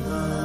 you.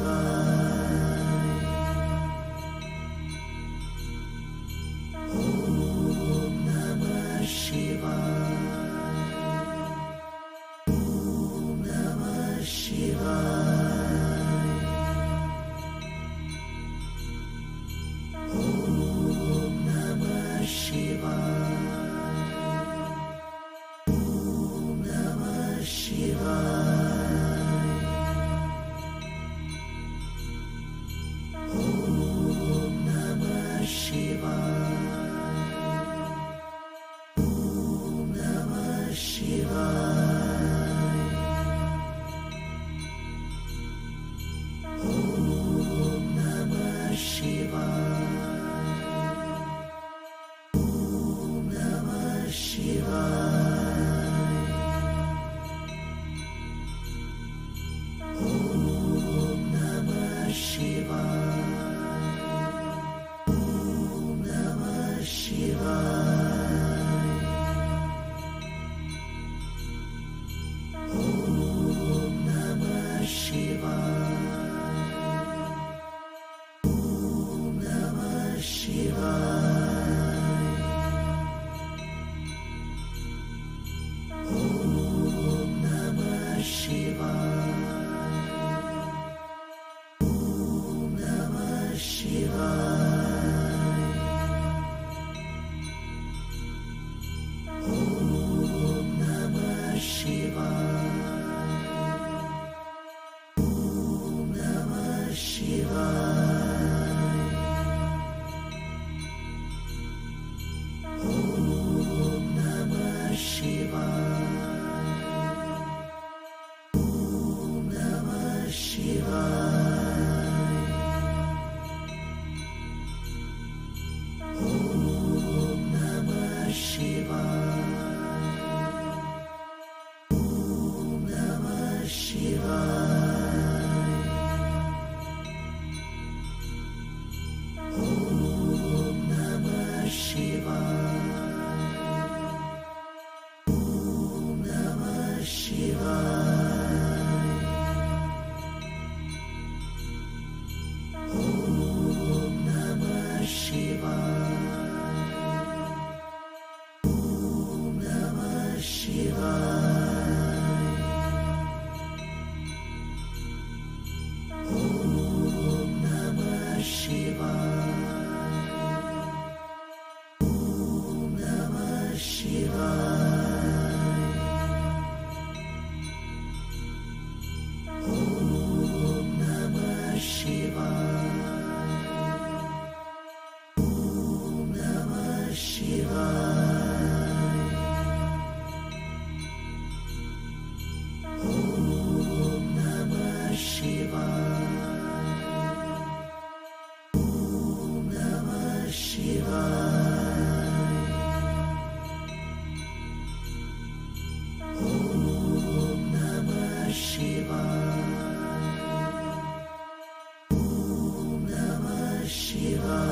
love. you.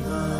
Shiva.